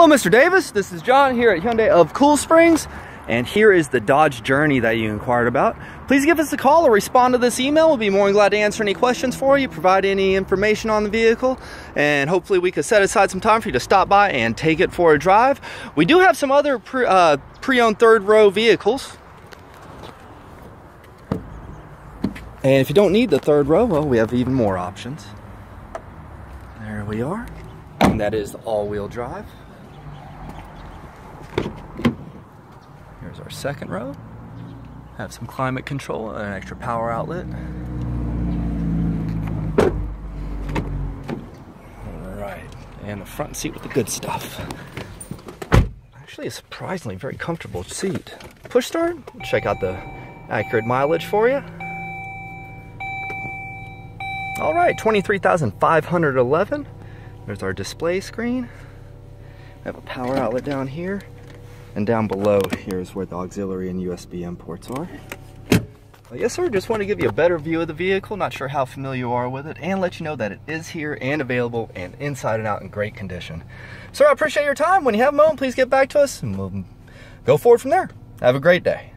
Hello, Mr. Davis. This is John here at Hyundai of Cool Springs. And here is the Dodge Journey that you inquired about. Please give us a call or respond to this email. We'll be more than glad to answer any questions for you, provide any information on the vehicle, and hopefully we could set aside some time for you to stop by and take it for a drive. We do have some other pre, uh, pre-owned third row vehicles. And if you don't need the third row, well, we have even more options. There we are. And that is all-wheel drive. Here's our second row. Have some climate control and an extra power outlet. Alright, and the front seat with the good stuff. Actually a surprisingly very comfortable seat. Push start, check out the accurate mileage for you. Alright, 23,511. There's our display screen. We have a power outlet down here. And down below here is where the auxiliary and USB M ports are. Well, yes, sir. Just want to give you a better view of the vehicle. Not sure how familiar you are with it, and let you know that it is here and available and inside and out in great condition. Sir, I appreciate your time. When you have a moment, please get back to us, and we'll go forward from there. Have a great day.